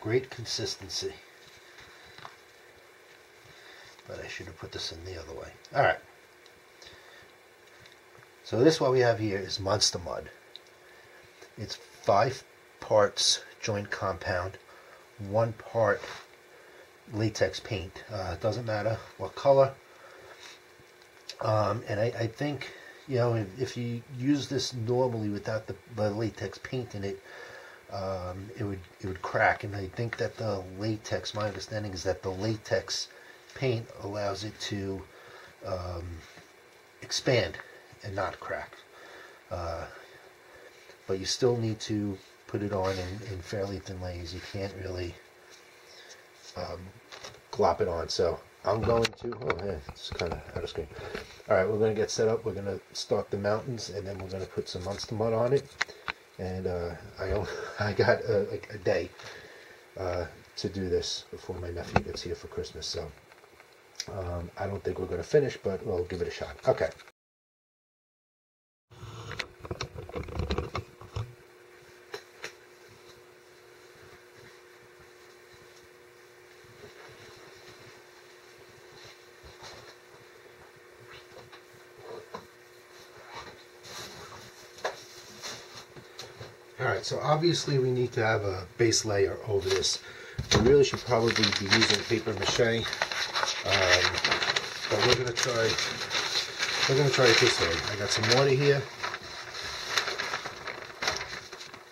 Great consistency. But I should have put this in the other way. Alright. So this what we have here is Monster Mud. It's five parts joint compound, one part latex paint. Uh, doesn't matter what color. Um, and I, I think, you know, if, if, you use this normally without the, the latex paint in it, um, it would it would crack. And I think that the latex, my understanding is that the latex paint allows it to um, expand and not crack. Uh, but you still need to put it on in, in fairly thin layers. You can't really um, glop it on. So I'm going to, oh yeah, it's kind of out of screen. All right, we're going to get set up. We're going to start the mountains and then we're going to put some monster mud on it. And uh, I, I got like a day uh, to do this before my nephew gets here for Christmas. So um, I don't think we're going to finish, but we'll give it a shot. Okay. Alright, so obviously we need to have a base layer over this. We really should probably be using paper mache. Um, but we're gonna try we're gonna try it this way. I got some water here.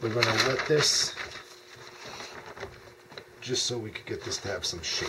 We're gonna wet this just so we could get this to have some shape.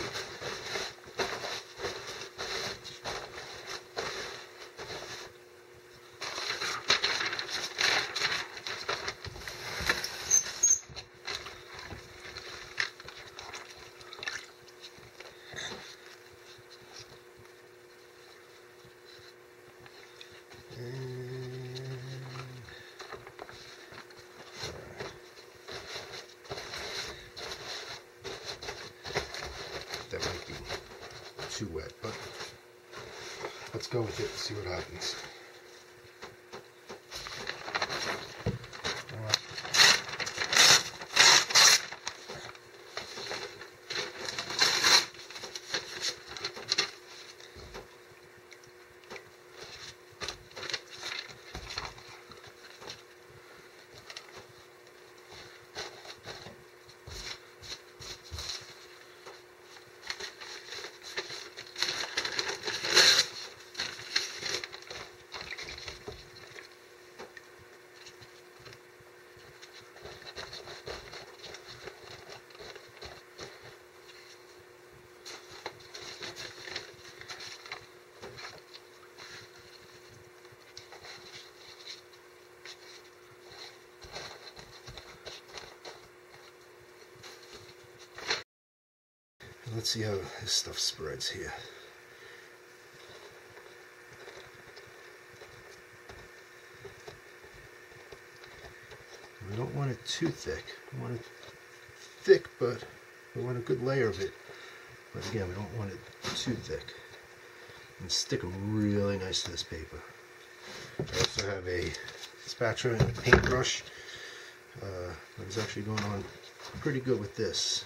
Too wet, but let's go with it and see what happens. Let's see how this stuff spreads here. We don't want it too thick. We want it thick, but we want a good layer of it. But again, we don't want it too thick. And stick them really nice to this paper. I also have a spatula and a paintbrush. Uh, that is actually going on pretty good with this.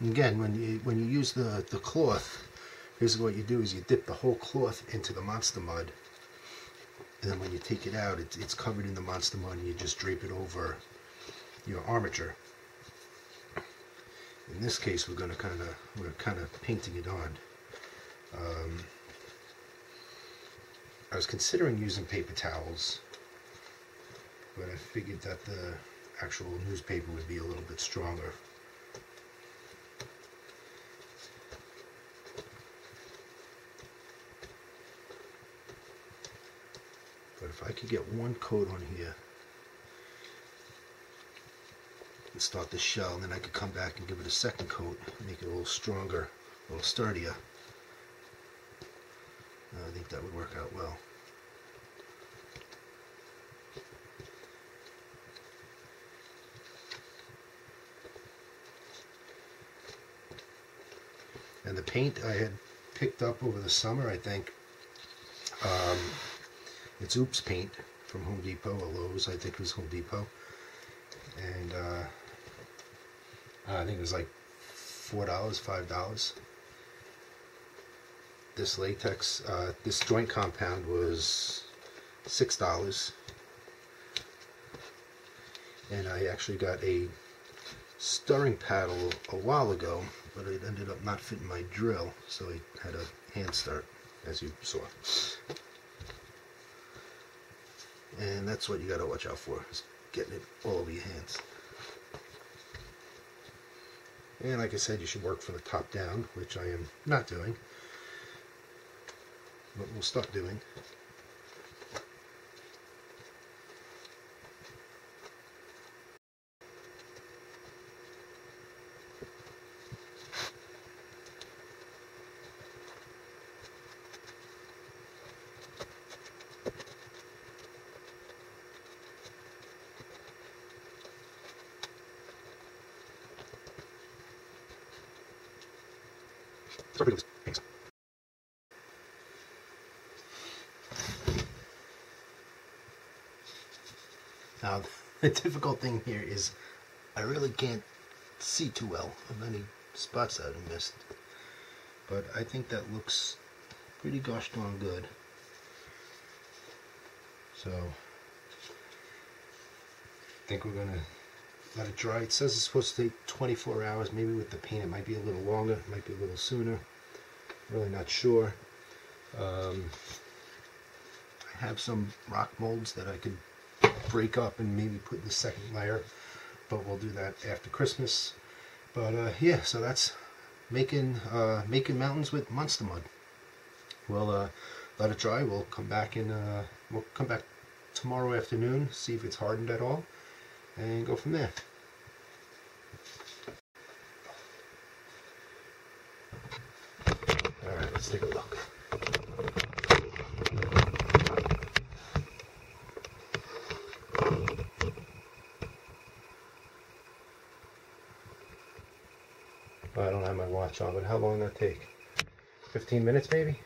again, when you when you use the the cloth, here's what you do: is you dip the whole cloth into the monster mud, and then when you take it out, it's, it's covered in the Monster Mud, and you just drape it over your armature. In this case, we're going to kind of we're kind of painting it on. Um, I was considering using paper towels, but I figured that the actual newspaper would be a little bit stronger. If I could get one coat on here and start the shell, and then I could come back and give it a second coat, make it a little stronger, a little sturdier. I think that would work out well. And the paint I had picked up over the summer, I think. Um, it's Oops paint from Home Depot or Lowe's. I think it was Home Depot. And uh, I think it was like $4, $5 this latex, uh, this joint compound was six dollars, and I actually got a stirring paddle a while ago, but it ended up not fitting my drill, so I had a hand start, as you saw. And that's what you got to watch out for, is getting it all over your hands. And like I said, you should work from the top down, which I am not doing but we'll start doing. Now, the difficult thing here is I really can't see too well of any spots that I missed. But I think that looks pretty gosh darn good. So, I think we're going to let it dry. It says it's supposed to take 24 hours. Maybe with the paint it might be a little longer. It might be a little sooner. Really not sure. Um, I have some rock molds that I could break up and maybe put in the second layer but we'll do that after Christmas but uh, yeah so that's making uh, making mountains with monster mud we'll uh, let it dry we'll come back in uh, we'll come back tomorrow afternoon see if it's hardened at all and go from there alright let's take a look I don't have my watch on, but how long that take? 15 minutes maybe?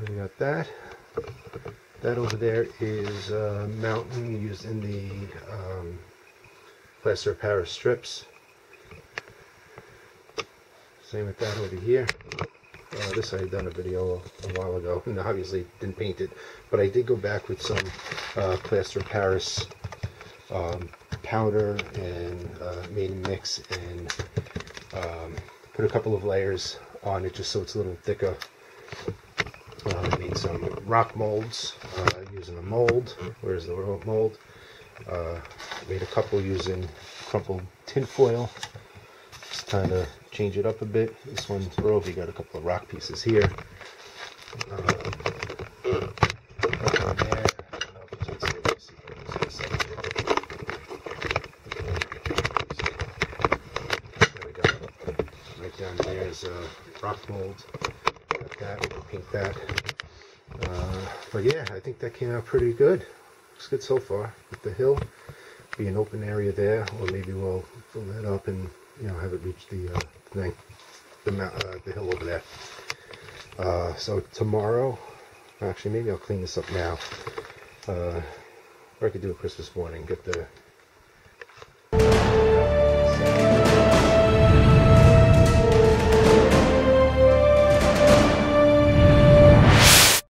We got that. That over there is a mountain used in the um, plaster of Paris strips. Same with that over here. Uh, this I had done a video a while ago, and obviously didn't paint it, but I did go back with some uh, plaster of Paris um, powder and uh, made a mix and um, put a couple of layers on it just so it's a little thicker. Uh, made some rock molds uh, using a mold. Where's the mold? Uh, made a couple using crumpled tin foil. Just kind of change it up a bit. This one's broke. You got a couple of rock pieces here. Uh, right down there is a rock mold. Paint that. Uh, but yeah, I think that came out pretty good. Looks good so far. With the hill, be an open area there, or maybe we'll fill that up and you know have it reach the uh, thing, the, uh, the hill over there. Uh, so tomorrow, actually maybe I'll clean this up now. Uh, or I could do it Christmas morning, get the